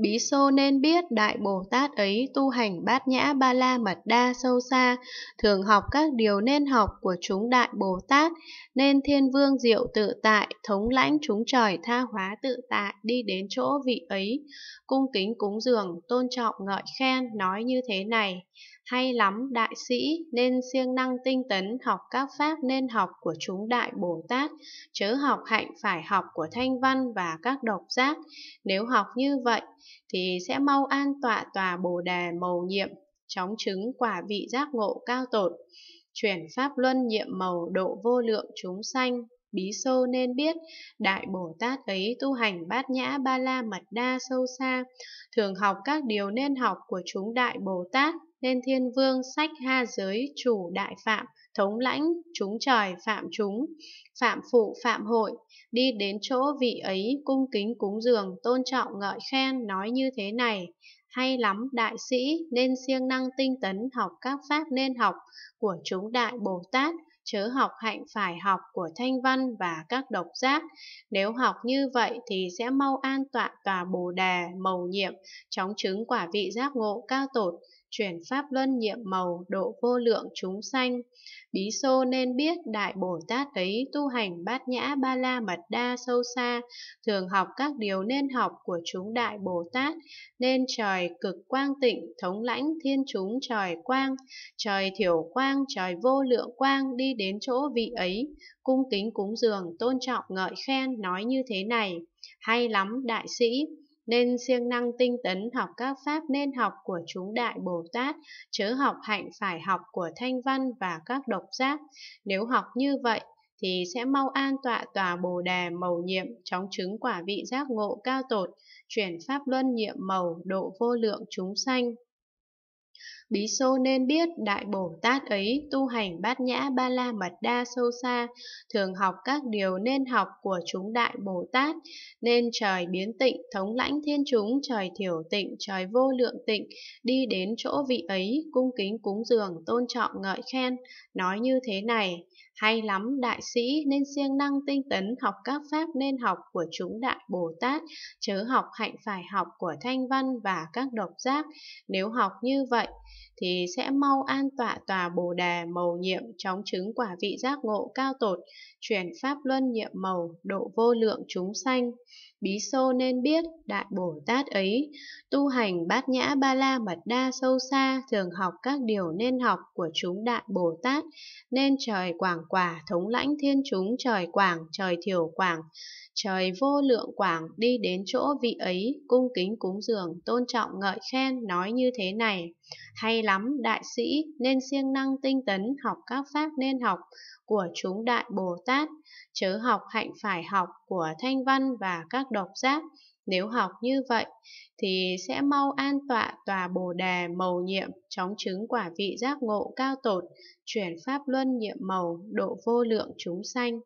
Bí xô nên biết Đại Bồ Tát ấy tu hành bát nhã ba la mật đa sâu xa, thường học các điều nên học của chúng Đại Bồ Tát, nên thiên vương diệu tự tại, thống lãnh chúng trời tha hóa tự tại, đi đến chỗ vị ấy, cung kính cúng dường, tôn trọng ngợi khen, nói như thế này. Hay lắm, đại sĩ, nên siêng năng tinh tấn học các pháp nên học của chúng Đại Bồ Tát, chớ học hạnh phải học của Thanh Văn và các độc giác. Nếu học như vậy, thì sẽ mau an tọa tòa Bồ Đề màu nhiệm, chóng chứng quả vị giác ngộ cao tột, chuyển pháp luân nhiệm màu độ vô lượng chúng sanh. Bí sô nên biết, Đại Bồ Tát ấy tu hành bát nhã ba la mật đa sâu xa, thường học các điều nên học của chúng Đại Bồ Tát, nên thiên vương sách ha giới chủ đại phạm, thống lãnh, chúng trời phạm chúng, phạm phụ phạm hội, đi đến chỗ vị ấy cung kính cúng dường, tôn trọng ngợi khen, nói như thế này. Hay lắm đại sĩ, nên siêng năng tinh tấn học các pháp nên học của chúng đại Bồ Tát, chớ học hạnh phải học của thanh văn và các độc giác. Nếu học như vậy thì sẽ mau an tọa tòa bồ đề, mầu nhiệm, chóng chứng quả vị giác ngộ cao tột, chuyển pháp luân nhiệm màu độ vô lượng chúng sanh. Bí xô nên biết Đại Bồ Tát ấy tu hành bát nhã ba la mật đa sâu xa, thường học các điều nên học của chúng Đại Bồ Tát, nên trời cực quang tịnh, thống lãnh thiên chúng trời quang, trời thiểu quang, trời vô lượng quang đi đến chỗ vị ấy, cung kính cúng dường, tôn trọng ngợi khen, nói như thế này, hay lắm đại sĩ, nên siêng năng tinh tấn học các pháp nên học của chúng Đại Bồ Tát, chớ học hạnh phải học của Thanh Văn và các độc giác. Nếu học như vậy, thì sẽ mau an tọa tòa Bồ Đề màu nhiệm, chóng chứng quả vị giác ngộ cao tột, chuyển pháp luân nhiệm màu, độ vô lượng chúng sanh. Bí xô nên biết Đại Bồ Tát ấy tu hành bát nhã ba la mật đa sâu xa, thường học các điều nên học của chúng Đại Bồ Tát, nên trời biến tịnh, thống lãnh thiên chúng, trời thiểu tịnh, trời vô lượng tịnh, đi đến chỗ vị ấy, cung kính cúng dường, tôn trọng ngợi khen, nói như thế này. Hay lắm đại sĩ nên siêng năng tinh tấn học các pháp nên học của chúng đại Bồ Tát, chớ học hạnh phải học của thanh văn và các độc giác. Nếu học như vậy, thì sẽ mau an tọa tòa bồ đề màu nhiệm chóng chứng quả vị giác ngộ cao tột, chuyển pháp luân nhiệm màu độ vô lượng chúng sanh. Bí xô nên biết Đại Bồ Tát ấy tu hành bát nhã ba la mật đa sâu xa thường học các điều nên học của chúng Đại Bồ Tát nên trời quảng quả thống lãnh thiên chúng trời quảng trời thiểu quảng trời vô lượng quảng đi đến chỗ vị ấy cung kính cúng dường tôn trọng ngợi khen nói như thế này hay lắm đại sĩ nên siêng năng tinh tấn học các pháp nên học của chúng Đại Bồ Tát, chớ học hạnh phải học của Thanh Văn và các độc giác. Nếu học như vậy, thì sẽ mau an tọa tòa Bồ Đề màu nhiệm, chóng chứng quả vị giác ngộ cao tột, chuyển pháp luân nhiệm màu, độ vô lượng chúng sanh.